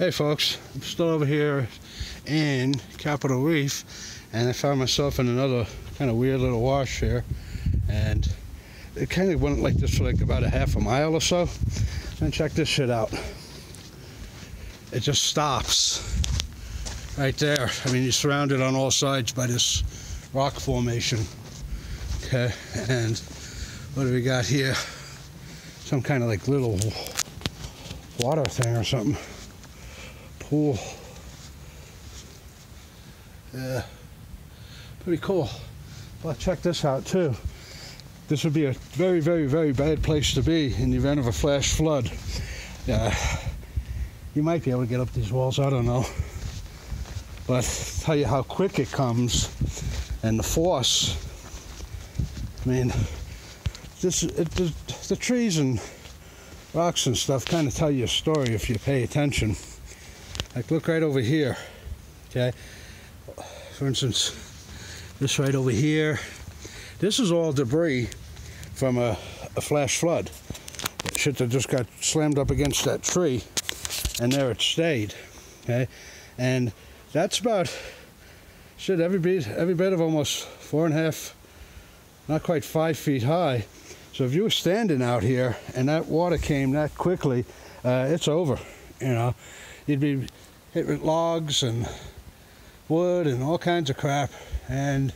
Hey folks, I'm still over here in Capitol Reef and I found myself in another kind of weird little wash here and it kind of went like this for like about a half a mile or so. And check this shit out. It just stops right there. I mean, you're surrounded on all sides by this rock formation. Okay, and what do we got here? Some kind of like little water thing or something pool. Yeah, pretty cool. Well, check this out too. This would be a very, very, very bad place to be in the event of a flash flood. Yeah, you might be able to get up these walls, I don't know. But tell you how quick it comes and the force. I mean, this it, the, the trees and rocks and stuff kind of tell you a story if you pay attention. Like look right over here, okay? For instance, this right over here, this is all debris from a, a flash flood. Shit that just got slammed up against that tree and there it stayed, okay? And that's about, shit, every bit, every bit of almost four and a half, not quite five feet high. So if you were standing out here and that water came that quickly, uh, it's over, you know? You'd be hit with logs and wood and all kinds of crap and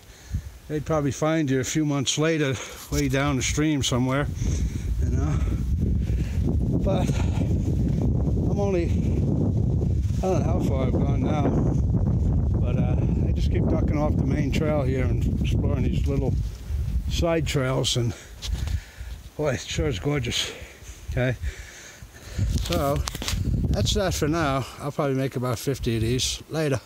they'd probably find you a few months later way down the stream somewhere you know? But I'm only I don't know how far I've gone now but uh, I just keep ducking off the main trail here and exploring these little side trails and boy it sure is gorgeous okay? So that's that for now. I'll probably make about 50 of these later.